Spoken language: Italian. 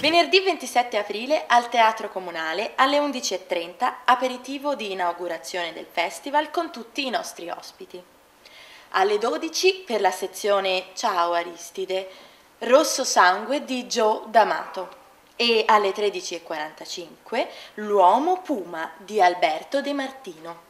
Venerdì 27 aprile al Teatro Comunale alle 11.30 aperitivo di inaugurazione del festival con tutti i nostri ospiti. Alle 12 per la sezione Ciao Aristide, Rosso Sangue di Joe D'Amato e alle 13.45 L'Uomo Puma di Alberto De Martino.